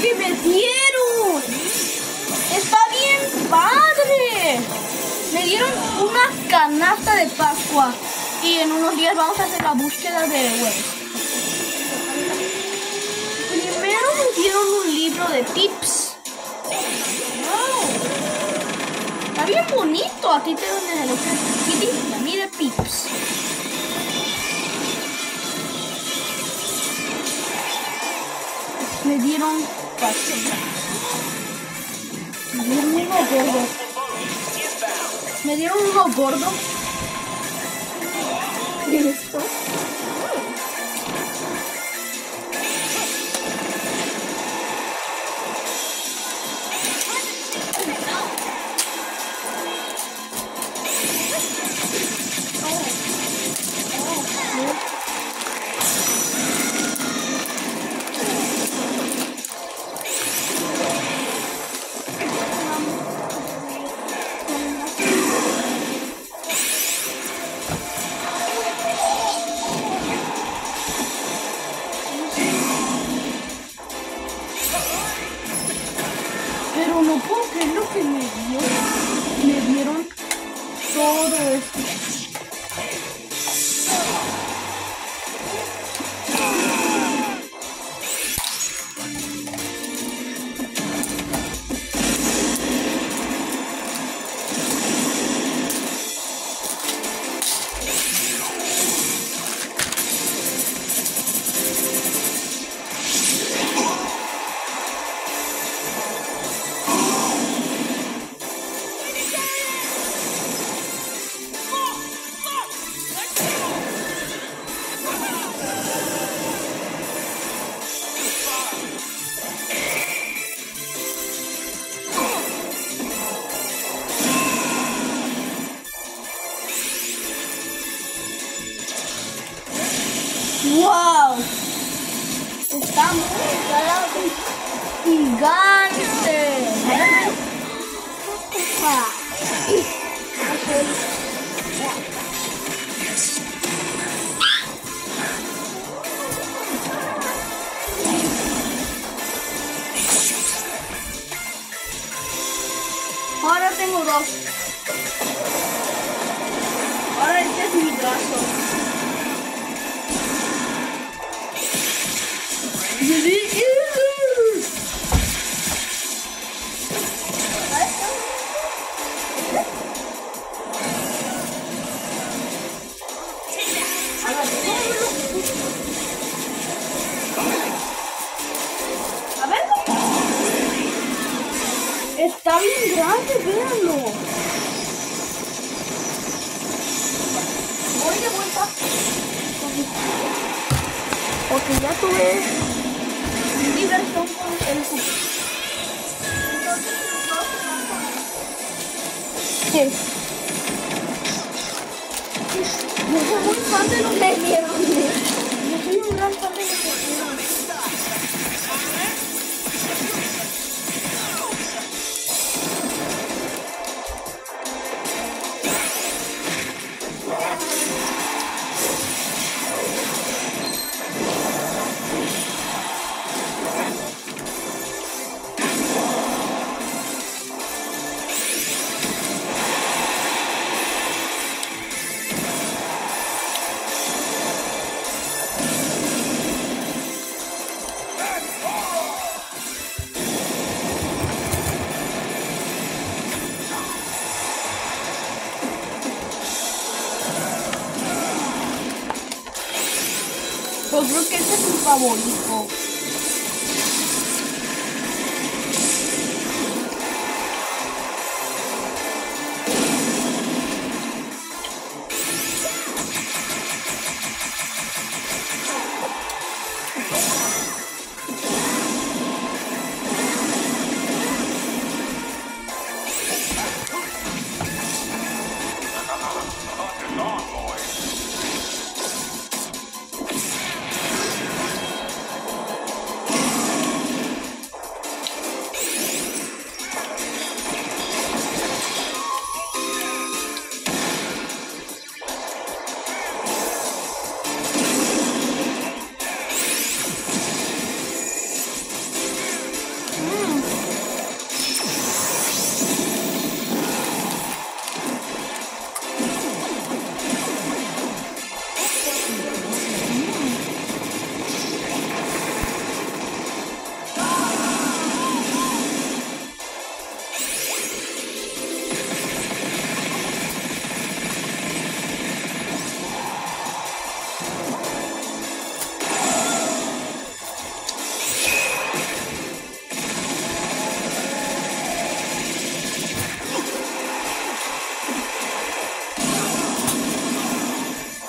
que me dieron! ¡Está bien padre! Me dieron una canasta de Pascua. Y en unos días vamos a hacer la búsqueda de huevos. Primero me dieron un libro de tips. Está bien bonito. A ti te dan el Kitty y a mí de Pips. Me dieron. Me dieron uno gordo. Me dieron uno gordo. ¿Y esto? No puedo creer lo que me dieron. Me dieron todo esto. Ahora tengo dos. Ahora este es mi brazo. Está bien grande, véanlo. Voy de vuelta. Porque ya tuve diversión con el juego. Sí. Yo soy muy fan de los dieron. Yo soy un gran fan Yo creo que ese es mi favorito.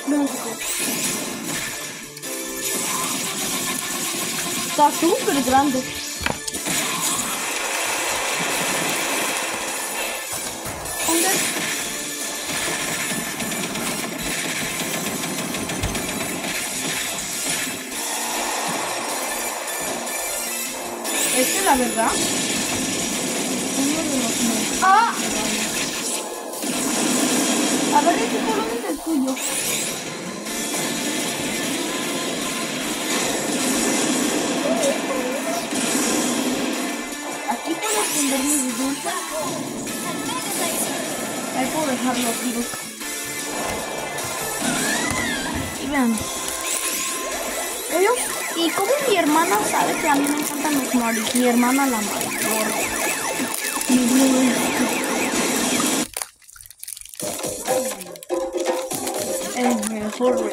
Está súper grande. ¿Dónde? Este, la verdad. ¡Ah! A ver, este por dónde es el tuyo. Dejarlo aquí. Y vean. Ellos, y como mi hermana sabe que a mí me encantan los Maris, mi hermana la mayor. Mi. El mejor,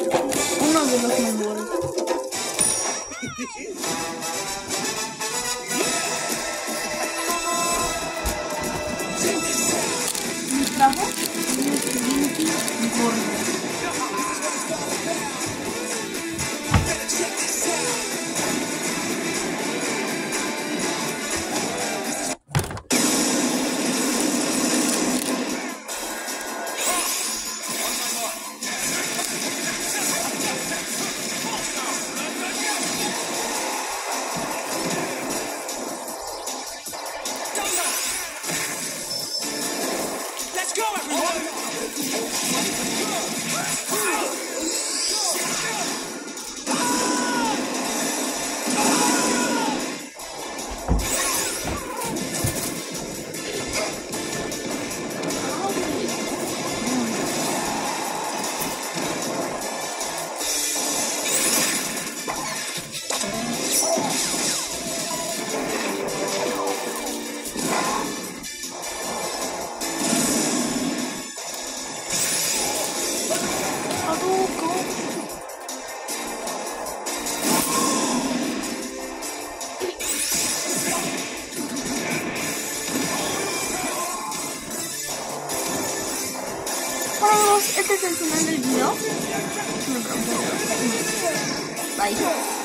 uno de los mejores. Es el final del video. Bye.